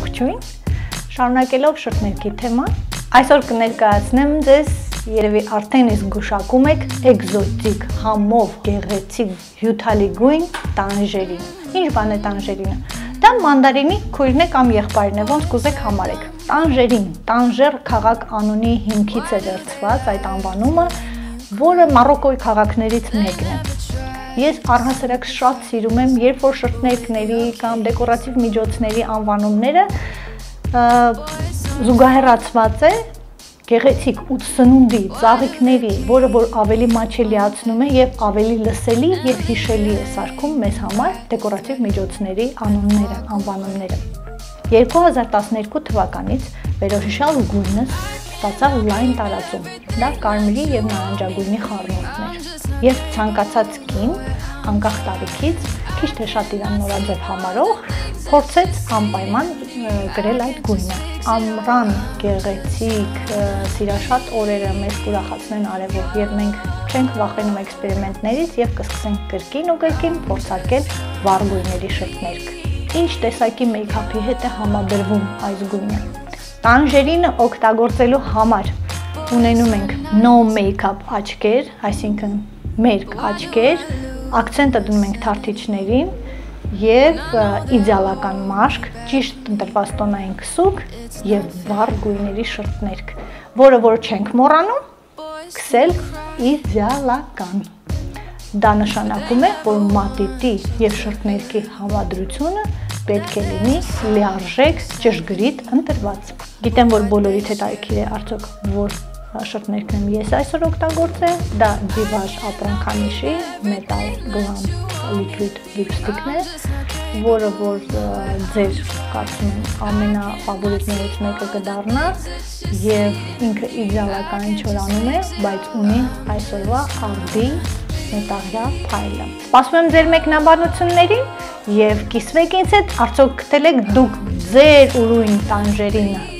Ողջույն։ Շարունակելով շրթներքի թեման, այսօր կներկայացնեմ ձեզ երևի արդեն իսկ գուշակում եք էկզոտիկ, համով, գեղեցիկ, հյութալի գույն տանժերին։ Ինչ բան է տանժերինը։ Դա մանդարինի քույրն է կամ եղբայրն է, ոնց կուզեք համարեք։ Տանժերին, տանժեր քաղաք անունի հիմքից է վերցված այդ անվանումը, որը Մարոկոյի քաղաքներից մեկն է։ Ես առհասարակ շատ սիրում եմ, երբ որ շրթներքների կամ դեկորատիվ միջոցների անվանումները զուգահեռացված է գեղեցիկ ու սնունդի, ծաղիկների, որը որ ավելի մաչելիացնում է եւ ավելի լսելի եւ հիշելի է սարքում մեզ համար դեկորատիվ միջոցների անունները, անվանումները։ 2012 թվականից վերոհիշալ գույնս ստացավ լայն տարածում։ Դա կարմիրի եւ նարնջագույնի խառնուրդներ։ Եվ ցանկացած կին, անկախ տարիքից, քիչ թե շատ իրան նորաձև համարող, փորձեց անպայման գրել այդ գույնը։ Ամռան գեղեցիկ, սիրաշատ օրերը մեզ կուրախացնեն արևով եւ մենք չենք վախենում էքսպերիմենտներից եւ կսկսենք կրկին ու կրկին փորձարկել վառ գույների շրթներք։ Ինչ տեսակի մեյքափի հետ է համադրվում այս գույնը։ Տանժերինը օգտագործելու համար ունենում ենք no make-up աչքեր, այսինքն մերկ աչքեր, ակցենտը դնում ենք թարթիչներին եւ իդեալական մաշկ, ճիշտ ընտրված տոնային քսուկ եւ վառ գույների շրթներք, որը որ չենք մոռանում, քսել իդեալական։ Դա նշանակում է, որ մատիտի եւ շրթներքի համադրությունը պետք է լինի լիարժեք ճշգրիտ ընտրված։ Գիտեմ, որ բոլորիդ հետ այքիր է արդյոք որ շրթներքն եմ ես այսօր օգտագործել, դա Divage ապրանքանիշի Metal Glam Liquid Lipstick-ն է, որը որ ձեր կարծում եմ ամենաֆավորիտներից մեկը կդառնա եւ ինքը իդեալական ինչ որ անում է, բայց ունի այսօրվա արդի մետաղյա փայլը։ Սպասում եմ ձեր մեկնաբանություններին եւ կիսվեք ինձ հետ, արդյոք գտել եք դուք ձեր ուրույն տանժերինը